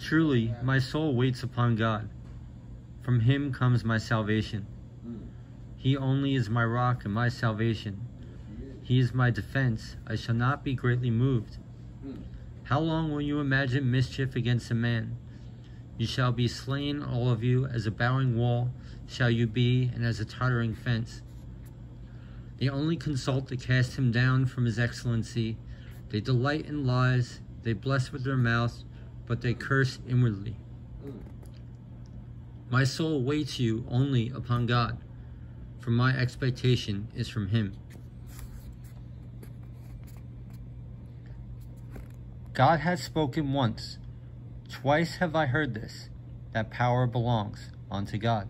Truly, my soul waits upon God. From him comes my salvation. Mm. He only is my rock and my salvation. He is. My defense. I shall not be greatly moved. Mm. How long will you imagine mischief against a man? You shall be slain, all of you, as a bowing wall shall you be, and as a tottering fence. They only consult to cast him down from his excellency. They delight in lies. They bless with their mouths, but they curse inwardly. Mm. My soul waits you only upon God, for my expectation is from him. God has spoken once. Twice have I heard this, that power belongs unto God.